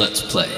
Let's Play.